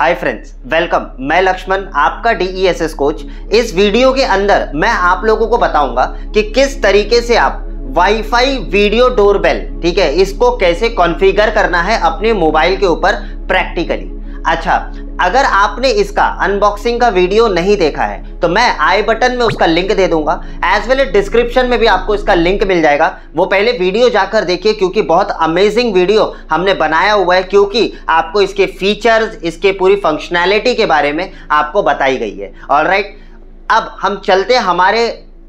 Hi friends welcome मैं लक्ष्मण, आपका डीईएसएस कोच इस वीडियो के अंदर मैं आप लोगों को बताऊँगा कि किस तरीके से आप वाईफाई वीडियो डोरबेल ठीक है, इसको कैसे कॉन्फ़िगर करना है अपने मोबाइल के ऊपर प्रैक्टिकली अच्छा अगर आपने इसका अनबॉक्सिंग का वीडियो नहीं देखा है तो मैं आई बटन में उसका लिंक दे दूँगा। एज वेल एज डिस्क्रिप्शन में भी आपको इसका लिंक मिल जाएगा। वो पहले वीडियो जाकर देखिए, क्योंकि बहुत अमेजिंग वीडियो हमने बनाया हुआ है, क्योंकि आपको इसके फीचर्स इसके पूरी फंक्शनैलिटी के बारे में आपको बताई गई है। ऑल राइट अब हम चलते हमारे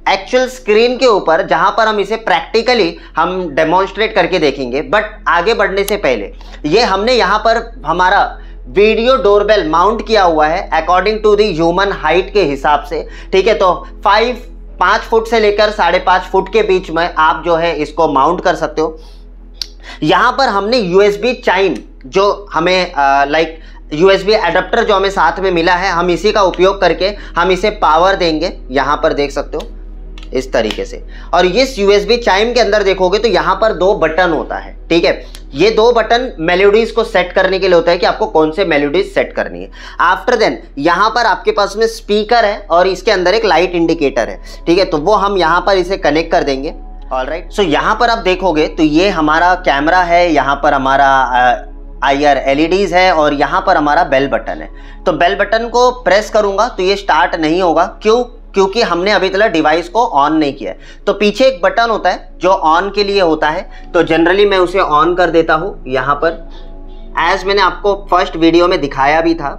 एक्चुअल स्क्रीन के ऊपर, जहाँ पर हम इसे प्रैक्टिकली हम डेमोन्स्ट्रेट करके देखेंगे। बट आगे बढ़ने से पहले, ये हमने यहाँ पर हमारा वीडियो डोरबेल माउंट किया हुआ है according to the human height के हिसाब से। ठीक है तो फाइव पाँच फुट से लेकर साढ़े पाँच फुट के बीच में आप जो है इसको माउंट कर सकते हो। यहाँ पर हमने यूएसबी चाइन जो हमें लाइक यूएसबी एडाप्टर जो हमें साथ में मिला है, हम इसी का उपयोग करके हम इसे पावर देंगे। यहाँ पर देख सकते हो। इस तरीके से। और इस यूएसबी चाइम के अंदर देखोगे तो यहाँ पर दो बटन होता है, ठीक है? ये दो बटन मेलोडीज को सेट करने के लिए होता है कि आपको कौन से मेलोडीज सेट करनी है। आफ्टर देन यहाँ पर आपके पास में स्पीकर है और इसके अंदर एक लाइट इंडिकेटर है, ठीक है? तो वो हम यहाँ पर इसे कनेक्ट कर देंगे। ऑल राइट सो यहाँ पर आप देखोगे तो ये हमारा कैमरा है, यहाँ पर हमारा आई आर एलईडीज है और यहाँ पर हमारा बेल बटन है। तो बेल बटन को प्रेस करूँगा तो ये स्टार्ट नहीं होगा। क्यों? क्योंकि हमने अभी तक डिवाइस को ऑन नहीं किया है। तो पीछे एक बटन होता है, जो ऑन के लिए होता है। तो जनरली मैं उसे ऑन कर देता हूँ यहाँ पर। एज मैंने आपको फ़र्स्ट वीडियो में दिखाया भी था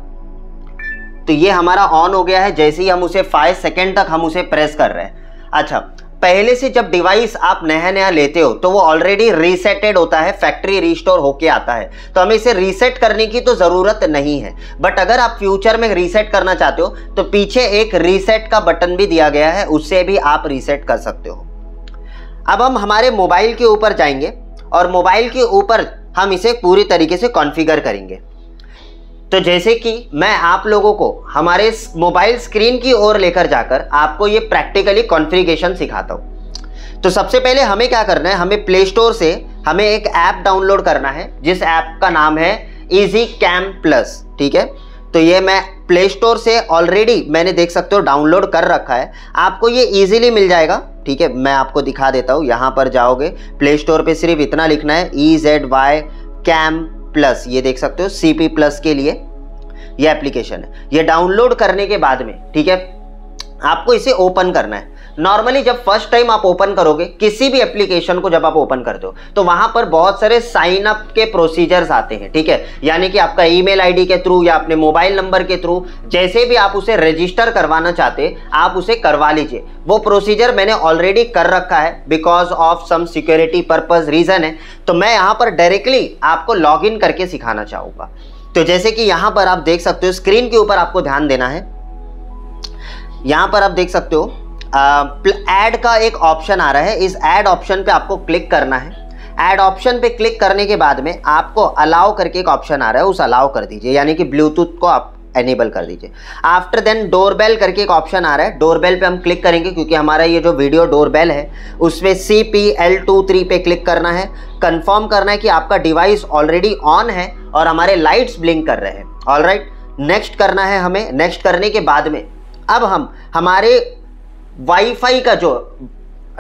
तो ये हमारा ऑन हो गया है। जैसे ही हम उसे फाइव सेकेंड तक हम उसे प्रेस कर रहे हैं। अच्छा पहले से जब डिवाइस आप नया नया लेते हो तो वो ऑलरेडी रीसेटेड होता है फैक्ट्री रिस्टोर होके आता है। तो हमें इसे रीसेट करने की तो ज़रूरत नहीं है। बट अगर आप फ्यूचर में रीसेट करना चाहते हो तो पीछे एक रीसेट का बटन भी दिया गया है, उससे भी आप रीसेट कर सकते हो। अब हम हमारे मोबाइल के ऊपर जाएँगे, और मोबाइल के ऊपर हम इसे पूरी तरीके से कॉन्फ़िगर करेंगे। तो जैसे कि मैं आप लोगों को हमारे मोबाइल स्क्रीन की ओर लेकर जाकर आपको ये प्रैक्टिकली कॉन्फ़िगरेशन सिखाता हूँ। तो सबसे पहले हमें क्या करना है? हमें प्ले स्टोर से हमें एक ऐप डाउनलोड करना है, जिस ऐप का नाम है इजी कैम प्लस ठीक है? तो ये मैं प्ले स्टोर से ऑलरेडी मैंने देख सकते हो डाउनलोड कर रखा है। आपको ये इजीली मिल जाएगा, ठीक है? मैं आपको दिखा देता हूँ, यहाँ पर जाओगे प्ले स्टोर पर सिर्फ़ इतना लिखना है E Z Y cam plus, ये देख सकते हो सी पी प्लस के लिए ये एप्लीकेशन है। ये डाउनलोड करने के बाद में, ठीक है, आपको इसे ओपन करना है। नॉर्मली जब फ़र्स्ट टाइम आप ओपन करोगे, किसी भी एप्लीकेशन को जब आप ओपन करते हो तो वहाँ पर बहुत सारे साइन अप के प्रोसीजर्स आते हैं, ठीक है? यानी कि आपका ईमेल आईडी के थ्रू या अपने मोबाइल नंबर के थ्रू जैसे भी आप उसे रजिस्टर करवाना चाहते, आप उसे करवा लीजिए। वो प्रोसीजर मैंने ऑलरेडी कर रखा है because of some security purpose reason है तो मैं यहाँ पर डायरेक्टली आपको लॉग इन करके सिखाना चाहूँगा। तो जैसे कि यहाँ पर आप देख सकते हो स्क्रीन के ऊपर आपको ध्यान देना है। यहाँ पर आप देख सकते हो ऐड का एक ऑप्शन आ रहा है। इस ऐड ऑप्शन पे आपको क्लिक करना है। ऐड ऑप्शन पे क्लिक करने के बाद में आपको अलाउ करके एक ऑप्शन आ रहा है, उस अलाउ कर दीजिए। यानी कि ब्लूटूथ को आप एनेबल कर दीजिए। आफ्टर देन डोरबेल करके एक ऑप्शन आ रहा है। डोरबेल पे हम क्लिक करेंगे क्योंकि हमारा ये जो वीडियो डोरबेल है, उसमें C P L two three पे क्लिक करना है। कंफर्म करना है कि आपका डिवाइस ऑलरेडी ऑन है और हमारे लाइट्स ब्लिंक कर रहे हैं। ऑल राइट नेक्स्ट करना है हमें। नेक्स्ट करने के बाद में अब हम, हमारे वाईफाई का जो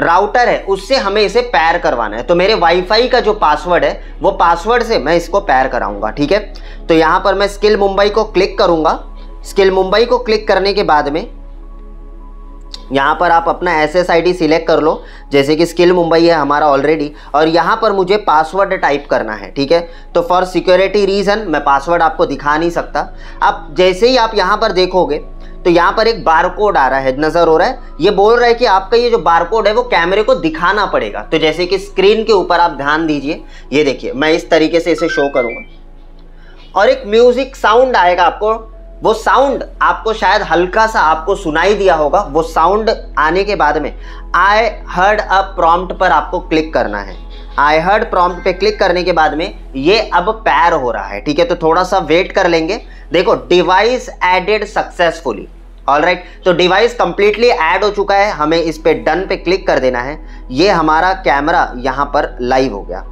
राउटर है, उससे हमें इसे पैर करवाना है। तो मेरे वाईफाई का जो पासवर्ड है, वो पासवर्ड से मैं इसको पैर कराऊँगा, ठीक है? तो यहाँ पर मैं स्किल मुंबई को क्लिक करूँगा। स्किल मुंबई को क्लिक करने के बाद में यहाँ पर आप अपना S S I D select कर लो, जैसे कि स्किल मुंबई है हमारा ऑलरेडी और यहाँ पर मुझे पासवर्ड टाइप करना है, ठीक है? तो फॉर सिक्योरिटी रीज़न मैं पासवर्ड आपको दिखा नहीं सकता। अब जैसे ही आप यहाँ पर देखोगे तो यहाँ पर एक बारकोड आ रहा है, नज़र हो रहा है। ये बोल रहा है कि आपका ये जो बारकोड है, वो कैमरे को दिखाना पड़ेगा। तो जैसे कि स्क्रीन के ऊपर आप ध्यान दीजिए। ये देखिए, मैं इस तरीके से इसे शो करूँगा। और एक म्यूज़िक साउंड आएगा आपको। वो साउंड आपको शायद हल्का सा आपको सुनाई दिया होगा। वो साउंड आने के बाद में आई हर्ड अ प्रॉम्प्ट पर आपको क्लिक करना है। आई हर्ड प्रॉम्प्ट पे क्लिक करने के बाद में ये अब पैर हो रहा है, ठीक है? तो थोड़ा सा वेट कर लेंगे। देखो device added successfully all right तो डिवाइस कंप्लीटली ऐड हो चुका है, हमें इस पे डन पे क्लिक कर देना है। ये हमारा कैमरा यहाँ पर लाइव हो गया।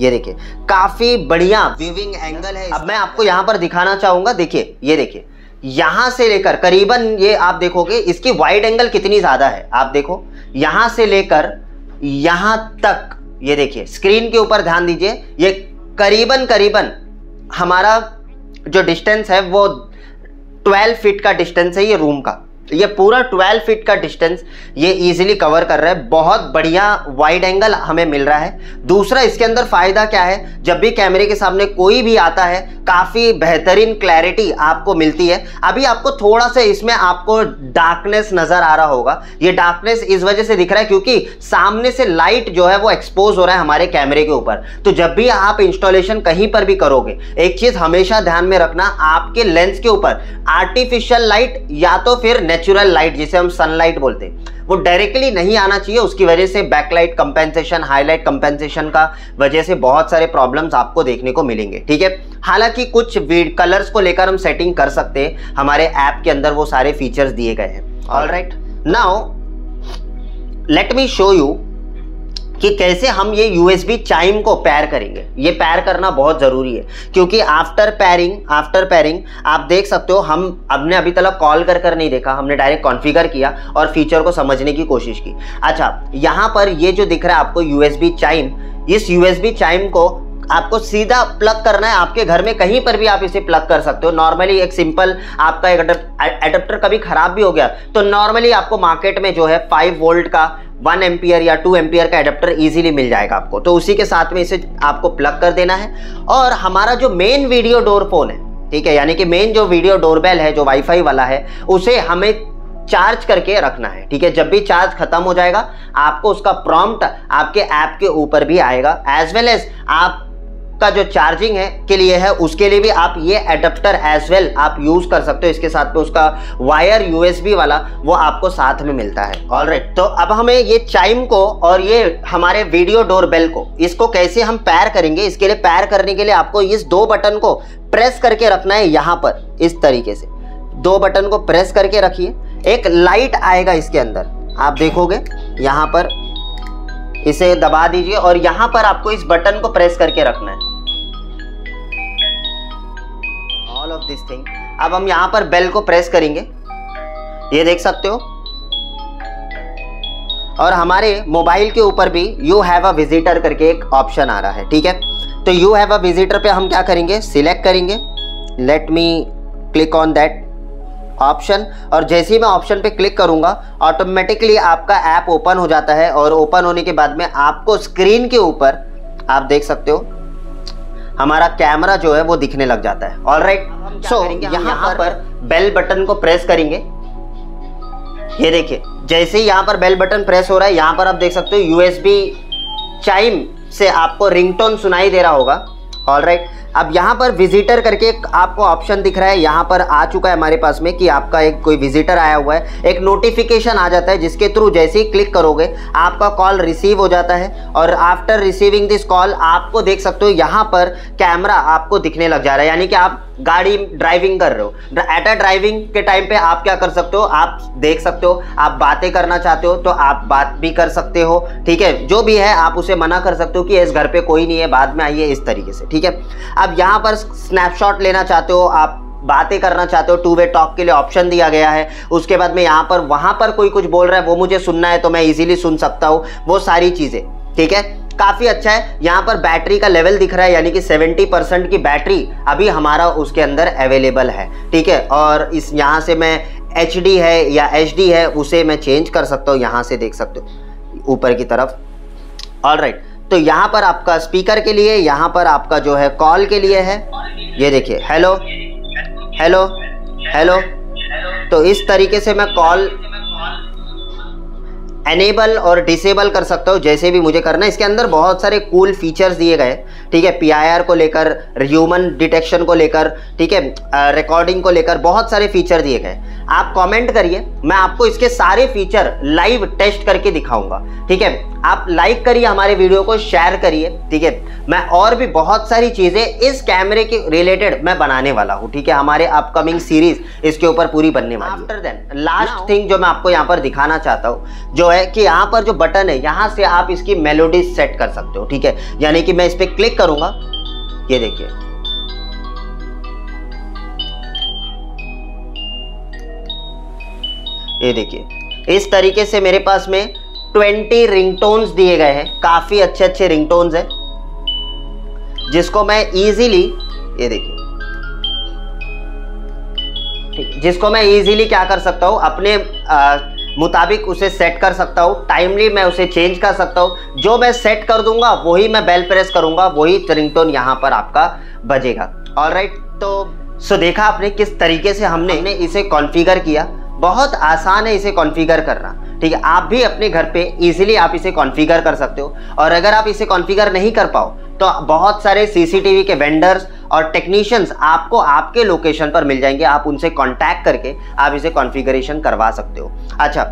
ये देखिए, काफ़ी बढ़िया व्यूविंग एंगल है। अब मैं आपको यहाँ पर दिखाना चाहूँगा, देखिए, ये देखिए। यहाँ से लेकर, करीबन ये आप देखोगे, इसकी वाइड एंगल कितनी ज़्यादा है? आप देखो, यहाँ से लेकर, यहाँ तक, ये देखिए स्क्रीन के ऊपर ध्यान दीजिए, ये करीबन करीबन हमारा जो डिस्टेंस है वो 12 फीट का डिस्टेंस है ये रूम का। ये पूरा 12 फीट का डिस्टेंस ये इजीली कवर कर रहा है। बहुत बढ़िया वाइड एंगल हमें मिल रहा है। दूसरा, इसके अंदर फ़ायदा क्या है? जब भी कैमरे के सामने कोई भी आता है, काफ़ी बेहतरीन क्लैरिटी आपको मिलती है। अभी आपको थोड़ा सा इसमें आपको डार्कनेस नज़र आ रहा होगा। ये डार्कनेस इस वजह से दिख रहा है क्योंकि सामने से लाइट जो है वो एक्सपोज हो रहा है हमारे कैमरे के ऊपर। तो जब भी आप इंस्टॉलेशन कहीं पर भी करोगे, एक चीज़ हमेशा ध्यान में रखना, आपके लेंस के ऊपर आर्टिफिशियल लाइट या तो फिर नेचुरल लाइट, जिसे हम सनलाइट बोलते हैं, वो डायरेक्टली नहीं आना चाहिए। उसकी वजह से बैकलाइट कंपेंसेशन हाईलाइट कंपेंसेशन का वजह से बहुत सारे प्रॉब्लम्स आपको देखने को मिलेंगे, ठीक है? हालाँकि कुछ कलर्स को लेकर हम सेटिंग कर सकते हैं। हमारे ऐप के अंदर वो सारे फीचर्स दिए गए हैं। All right now let me show you कि कैसे हम ये यूएसबी चाइम को पैर करेंगे। ये पैर करना बहुत ज़रूरी है, क्योंकि आफ्टर पैरिंग आफ्टर पैरिंग आप देख सकते हो, हम हमने अभी तक कॉल कर कर नहीं देखा, हमने डायरेक्ट कॉन्फ़िगर किया और फीचर को समझने की कोशिश की। अच्छा यहाँ पर ये जो दिख रहा है आपको यूएसबी चाइम इस यूएसबी चाइम को आपको सीधा प्लग करना है। आपके घर में कहीं पर भी आप इसे प्लग कर सकते हो। नॉर्मली एक सिंपल आपका एक एडेप्टर कभी खराब भी हो गया तो नॉर्मली आपको मार्केट में जो है फाइव वोल्ट का वन एम्पियर या टू एम्पियर का एडेप्टर इजीली मिल जाएगा आपको। तो उसी के साथ में इसे आपको प्लग कर देना है। और हमारा जो मेन वीडियो डोर फ़ोन है, ठीक है, यानी कि मेन जो वीडियो डोरबेल है, जो वाईफाई वाला है, उसे हमें चार्ज करके रखना है, ठीक है। जब भी चार्ज खत्म हो जाएगा, आपको उसका प्रॉम्प्ट आपके ऐप के ऊपर भी आएगा। एज वेल एज आप का जो चार्जिंग है के लिए है उसके लिए भी आप ये एडेप्टर एज वेल आप यूज़ कर सकते हो। इसके साथ में उसका वायर यूएसबी वाला वो आपको साथ में मिलता है। ऑल right, तो अब हमें ये चाइम को और ये हमारे वीडियो डोर बेल को इसको कैसे हम पैर करेंगे इसके लिए पैर करने के लिए आपको इस दो बटन को प्रेस करके रखना है यहाँ पर इस तरीके से। दो बटन को प्रेस करके रखिए। एक लाइट आएगा इसके अंदर आप देखोगे यहाँ पर इसे दबा दीजिए और यहाँ पर आपको इस बटन को प्रेस करके रखना है। ऑल ऑफ़ दिस थिंग अब हम यहाँ पर बेल को प्रेस करेंगे। ये देख सकते हो। और हमारे मोबाइल के ऊपर भी यू हैव अ विजिटर करके एक ऑप्शन आ रहा है, ठीक है? तो यू हैव अ विजिटर पे हम क्या करेंगे? सिलेक्ट करेंगे। Let me click on that option और जैसे ही मैं ऑप्शन पे क्लिक करूँगा ऑटोमेटिकली आपका ऐप ओपन हो जाता है और ओपन होने के बाद में आपको स्क्रीन के ऊपर आप देख सकते हो हमारा कैमरा जो है वो दिखने लग जाता है। ऑल राइट सो यहाँ पर बेल बटन को प्रेस करेंगे। ये देखिए जैसे ही यहाँ पर बेल बटन प्रेस हो रहा है यहाँ पर आप देख सकते हो यूएसबी चाइम से आपको रिंगटोन सुनाई दे रहा होगा। All right. अब यहाँ पर विजिटर करके आपको ऑप्शन दिख रहा है। यहाँ पर आ चुका है हमारे पास में कि आपका एक कोई विजिटर आया हुआ है। एक नोटिफिकेशन आ जाता है, जिसके थ्रू जैसे ही क्लिक करोगे, आपका कॉल रिसीव हो जाता है। और आफ्टर रिसीविंग दिस कॉल आपको देख सकते हो यहाँ पर कैमरा आपको दिखने लग जा रहा है। यानी कि आप गाड़ी ड्राइविंग कर रहे हो। एट अ ड्राइविंग के टाइम पे आप क्या कर सकते हो? आप देख सकते हो, आप बातें करना चाहते हो तो आप बात भी कर सकते हो। ठीक है? जो भी है, आप उसे मना कर सकते हो कि इस घर पे कोई नहीं है, बाद में आइए इस तरीके से। ठीक है? अब यहाँ पर स्नैपशॉट लेना चाहते हो, आप बातें करना चाहते हो टू वे टॉक के लिए ऑप्शन दिया गया है। उसके बाद में यहाँ पर, वहाँ पर कोई कुछ बोल रहा है, वो मुझे सुनना है तो मैं इजीली सुन सकता हूँ। वो सारी चीज़ें, ठीक है? काफ़ी अच्छा है। यहाँ पर बैटरी का लेवल दिख रहा है, यानी कि 70 परसेंट की बैटरी अभी हमारा उसके अंदर अवेलेबल है, ठीक है? और इस, यहाँ से मैं एच है या एच है, उसे मैं चेंज कर सकता हूँ, यहाँ से देख सकते हो, ऊपर की तरफ़। ऑल राइट तो यहाँ पर आपका स्पीकर के लिए, यहाँ पर आपका जो है कॉल के लिए है। ये देखिए हेलो हेलो हेलो तो इस तरीके से मैं कॉल एनेबल और डिसेबल कर सकता हूँ, जैसे भी मुझे करना है। इसके अंदर बहुत सारे कूल फीचर्स दिए गए। ठीक है पीआईआर को लेकर ह्यूमन डिटेक्शन को लेकर, ठीक है रिकॉर्डिंग को लेकर बहुत सारे फीचर दिए गए। आप कमेंट करिए मैं आपको इसके सारे फीचर लाइव टेस्ट करके दिखाऊँगा ठीक है? आप लाइक करिए हमारे वीडियो को शेयर करिए ठीक है? मैं और भी बहुत सारी चीज़ें इस कैमरे के रिलेटेड मैं बनाने वाला हूँ ठीक है? हमारे अपकमिंग सीरीज़ इसके ऊपर पूरी बनने वाली आफ्टर देन लास्ट थिंग जो मैं आपको यहाँ पर दिखाना चाहता हूँ जो है कि यहाँ पर जो बटन है यहाँ से आप इसकी मेलोडी सेट कर सकते हो ठीक है? यानी कि मैं इस पर क्लिक करूँगा ये देखिए। ये देखिए। इस तरीके से मेरे पास में 20 रिंगटोन्स दिए गए हैं। काफ़ी अच्छे अच्छे रिंगटोन्स हैं जिसको मैं इजीली ये देखिए। जिसको मैं इजीली क्या कर सकता हूँ अपने आ, मुताबिक उसे सेट कर सकता हूँ। टाइमली मैं उसे चेंज कर सकता हूँ। जो मैं सेट कर दूँगा वही मैं बेल प्रेस करूँगा वही रिंगटोन यहाँ पर आपका बजेगा। ऑल राइट तो सो देखा आपने किस तरीके से हमने, हमने इसे कॉन्फ़िगर किया। बहुत आसान है इसे कॉन्फ़िगर करना। ठीक है, आप भी अपने घर पे इजीली आप इसे कॉन्फ़िगर कर सकते हो। और अगर आप इसे कॉन्फ़िगर नहीं कर पाओ तो बहुत सारे सीसीटीवी के वेंडर्स और टेक्नीशियंस आपको आपके लोकेशन पर मिल जाएँगे। आप उनसे कॉन्टैक्ट करके आप इसे कॉन्फ़िगरेशन करवा सकते हो। अच्छा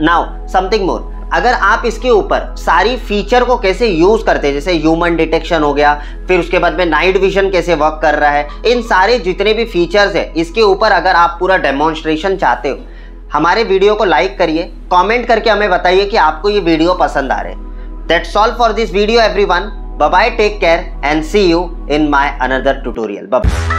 नाउ समथिंग मोर अगर आप इसके ऊपर सारी फीचर को कैसे यूज़ करते हैं, जैसे ह्यूमन डिटेक्शन हो गया, फिर उसके बाद में नाइट विजन कैसे वर्क कर रहा है, इन सारे जितने भी फीचर्स है, इसके ऊपर अगर आप पूरा डेमोन्स्ट्रेशन चाहते हो, हमारे वीडियो को लाइक करिए कमेंट करके हमें बताइए कि आपको ये वीडियो पसंद आ रहे that's all for this video everyone bye take care and see you in my another tutorial bye